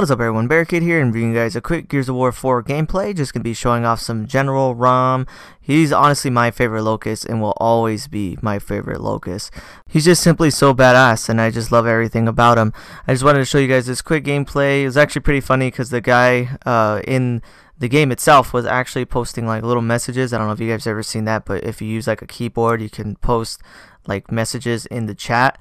What is up everyone, Barricade here and bringing you guys a quick Gears of War 4 gameplay. Just going to be showing off some General RAAM. He's honestly my favorite Locust and will always be my favorite Locust. He's just simply so badass and I just love everything about him. I just wanted to show you guys this quick gameplay. It was actually pretty funny because the guy uh, in the game itself was actually posting like little messages. I don't know if you guys ever seen that, but if you use like a keyboard, you can post like messages in the chat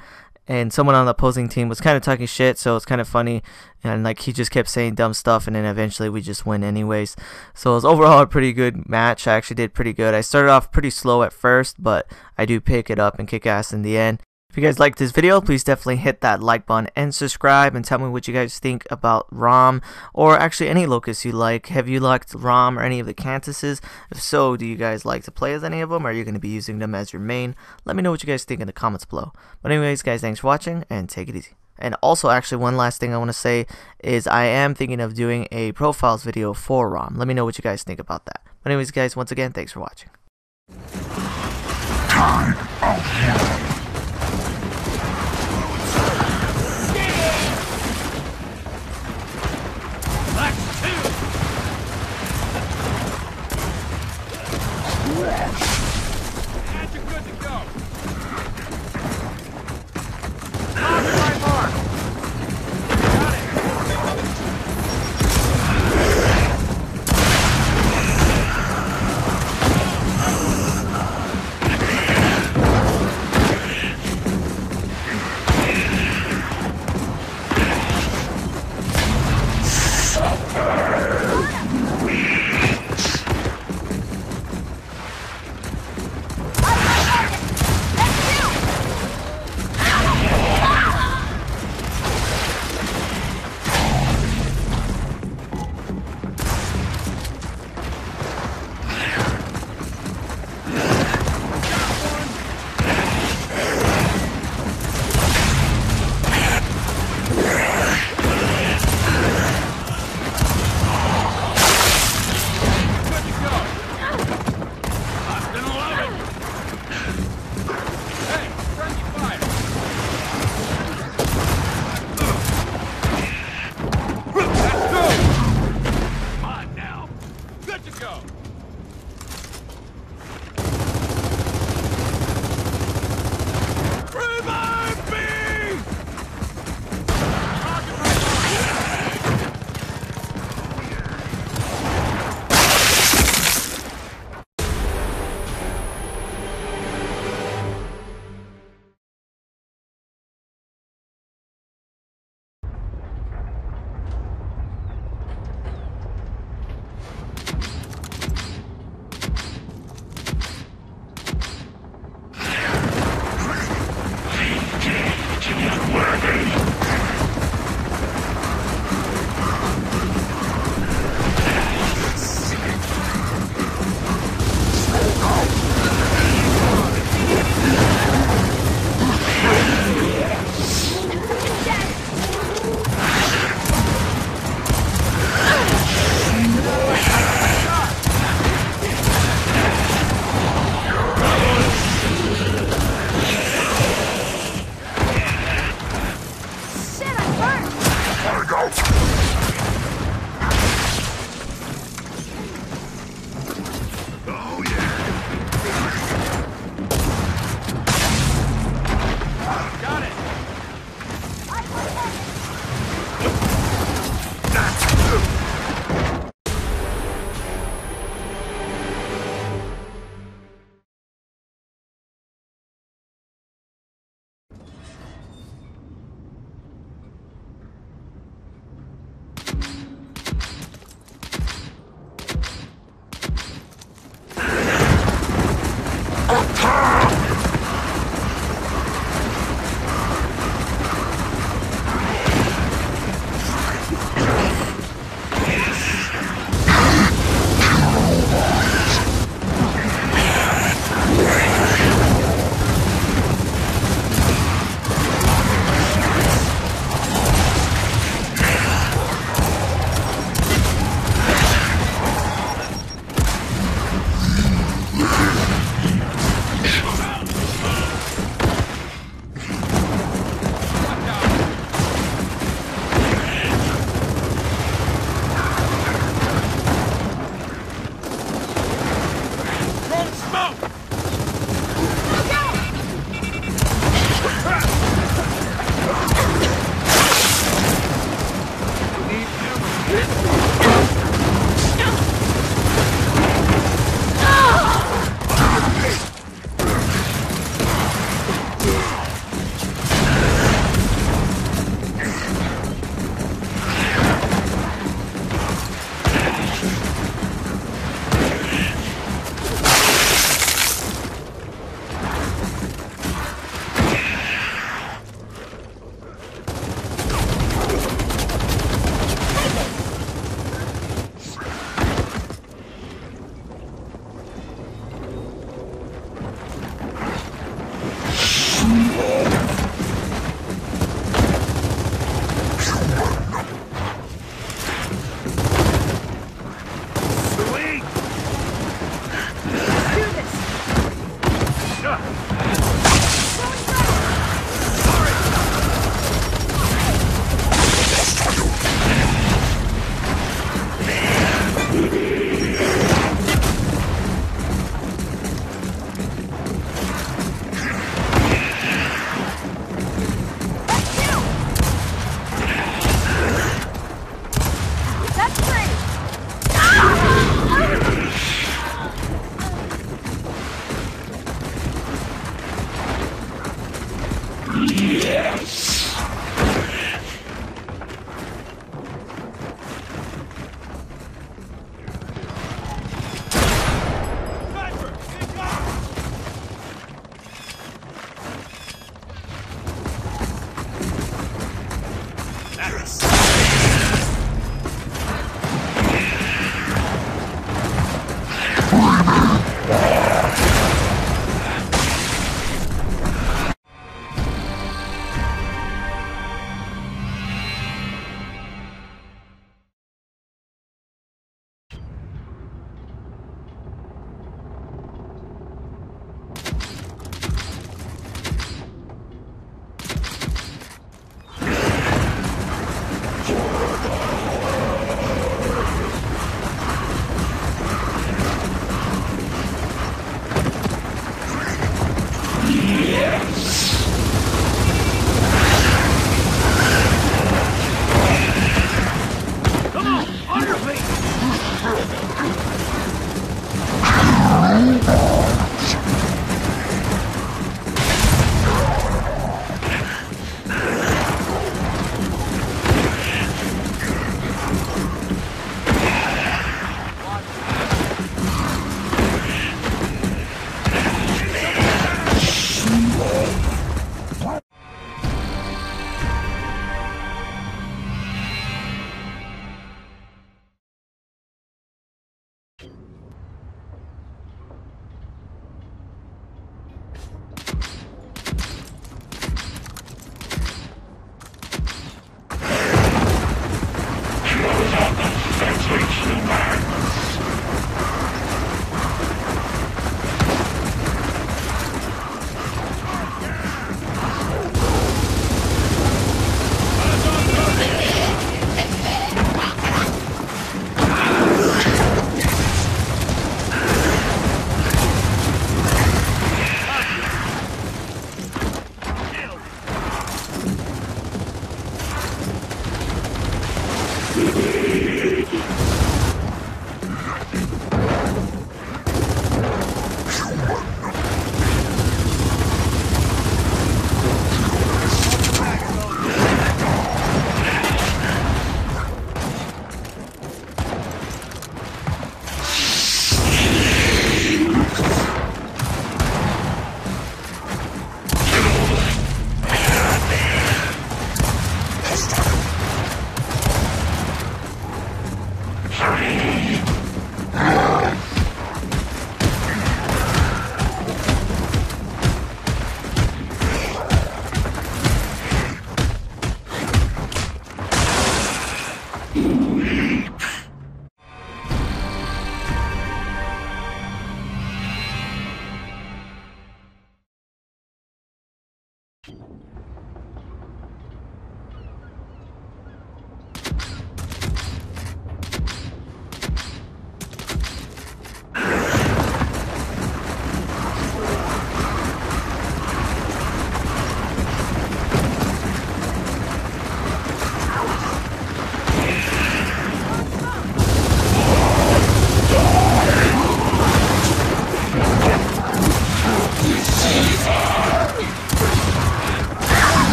and someone on the opposing team was kind of talking shit, so it's kind of funny, and like he just kept saying dumb stuff, and then eventually we just win anyways. So it was overall a pretty good match. I actually did pretty good. I started off pretty slow at first, but I do pick it up and kick ass in the end. If you guys liked this video, please definitely hit that like button and subscribe and tell me what you guys think about RAAM or actually any Locust you like. Have you liked RAAM or any of the Kantuses? If so, do you guys like to play as any of them? Or are you going to be using them as your main? Let me know what you guys think in the comments below. But anyways, guys, thanks for watching and take it easy. And also, actually, one last thing I want to say is I am thinking of doing a profiles video for RAAM. Let me know what you guys think about that. But anyways, guys, once again, thanks for watching. Time Hatch good to go. go.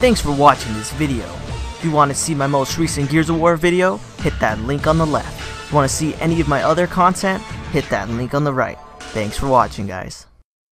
Thanks for watching this video. If you want to see my most recent Gears of War video, hit that link on the left. If you want to see any of my other content, hit that link on the right. Thanks for watching guys.